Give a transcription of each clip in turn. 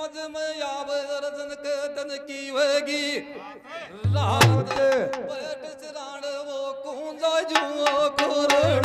ਆਵੇ ਅਰਜਨ ਕੇ ਤਨ ਕੀ ਹੋਏਗੀ ਰਾਤ ਬੈਠ ਸਿਰਾਣ ਉਹ ਕੂੰਜਾ ਜੂਓ ਕੋਰੜਾਵੇ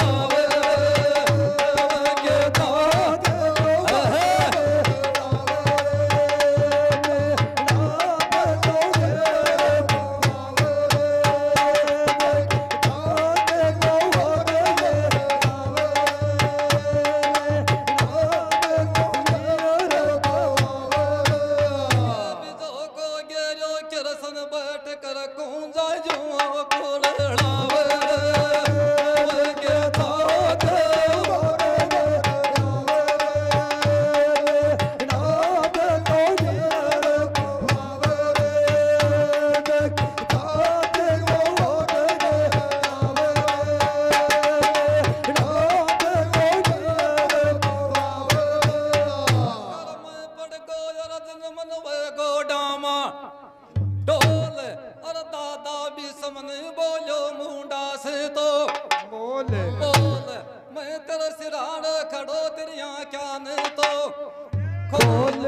ਢੋਲ ਅਰ ਦਾਦਾ ਵੀ ਸਮਨ ਬੋਲੋ ਮੁੰਡਾ ਸੇ ਤੋ ਬੋਲੇ। ਬੋਲ ਮੈਂ ਤੇਰੇ ਸਿਰਾੜ ਖੜੋ ਤੇਰੀਆਂ ਕਿਆ ਨੇ ਤੋ ਖੋਲ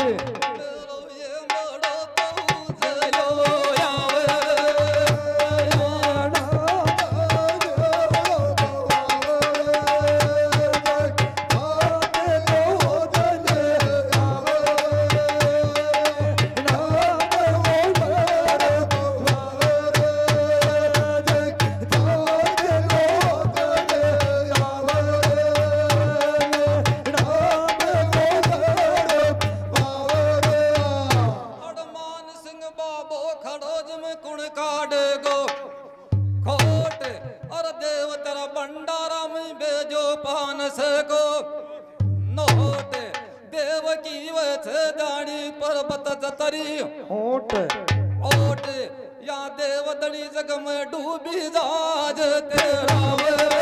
सको नोट देव की वच दाणी पर्वत जतरी ओट ओट या देवदड़ी जग में डूबी जाज तेरा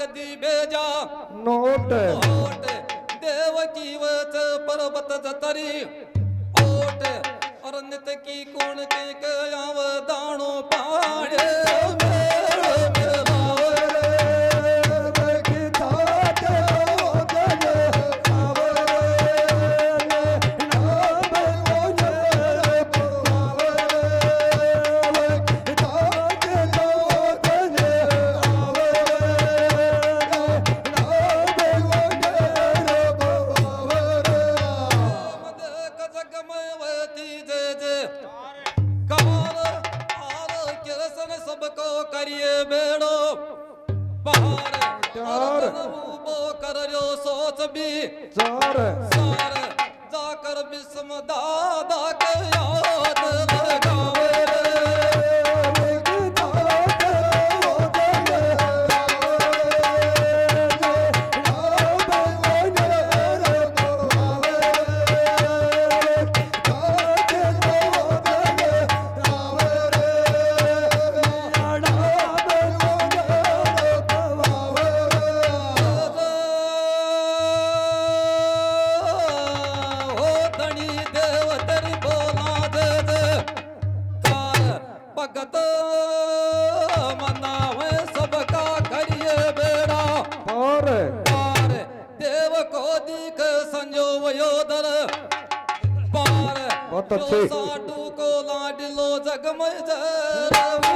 ਜਗਦੀ ਬੇਜਾ। ਨੋਟ। ਨੋਟ। ਦੇਵ ਕੀਵਤ ਪਰਬਤ ਜਤਰੀ ਓਟ। ਔਰ ਨਿਤ ਕੀ ਕੋਣ ਕੇ ਕਾਵ ਦਾਣੋ ਪਾੜੇ। ਮੇਰੇ वती जे जे कार आर किरसन सबको करिए बेड़ो पहाड़ चार। बो कर रो सोच भी ਚਾਰ सार जाकर विस्म दादा के याद पार बहुत जो अच्छे। साडू को लाडलो जग में जर उठावे